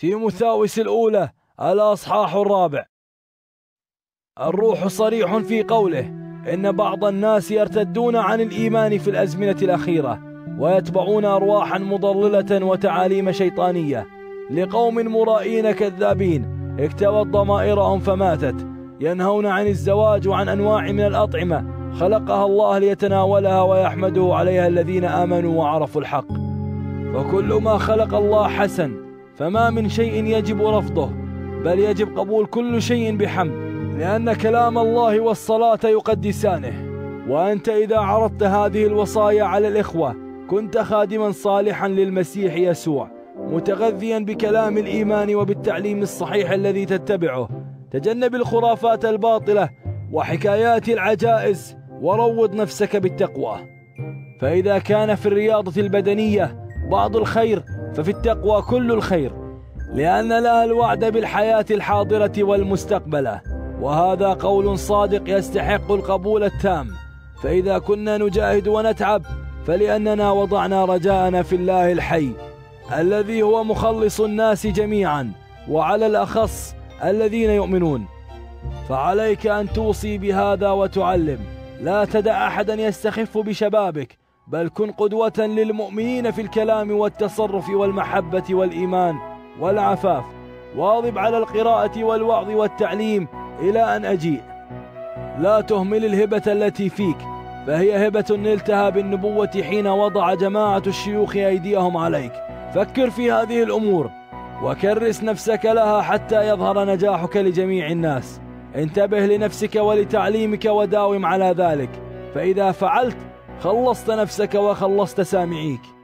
تيموثاوس الأولى الأصحاح الرابع. الروح صريح في قوله إن بعض الناس يرتدون عن الإيمان في الأزمنة الأخيرة ويتبعون أرواحا مضللة وتعاليم شيطانية. لقوم مرائين كذابين اكتوت ضمائرهم فماتت. ينهون عن الزواج وعن أنواع من الأطعمة. خلقها الله ليتناولها ويحمده عليها الذين آمنوا وعرفوا الحق. فكل ما خلق الله حسن فما من شيء يجب رفضه بل يجب قبول كل شيء بحمد لأن كلام الله والصلاة يقدسانه. وأنت إذا عرضت هذه الوصايا على الإخوة كنت خادما صالحا للمسيح يسوع متغذيا بكلام الإيمان وبالتعليم الصحيح الذي تتبعه. تجنب الخرافات الباطلة وحكايات العجائز وروض نفسك بالتقوى. فإذا كان في الرياضة البدنية بعض الخير ففي التقوى كل الخير لأن لها الوعد بالحياة الحاضرة والمستقبلة وهذا قول صادق يستحق القبول التام. فإذا كنا نجاهد ونتعب فلأننا وضعنا رجاءنا في الله الحي الذي هو مخلص الناس جميعا وعلى الأخص الذين يؤمنون. فعليك أن توصي بهذا وتعلم لا تدع أحدا يستخف بشبابك بل كن قدوة للمؤمنين في الكلام والتصرف والمحبة والإيمان والعفاف. واظب على القراءة والوعظ والتعليم إلى أن أجيء. لا تهمل الهبة التي فيك فهي هبة نلتها بالنبوة حين وضع جماعة الشيوخ أيديهم عليك. فكر في هذه الأمور وكرس نفسك لها حتى يظهر نجاحك لجميع الناس. انتبه لنفسك ولتعليمك وداوم على ذلك. فإذا فعلت خلصت نفسك وخلصت سامعيك.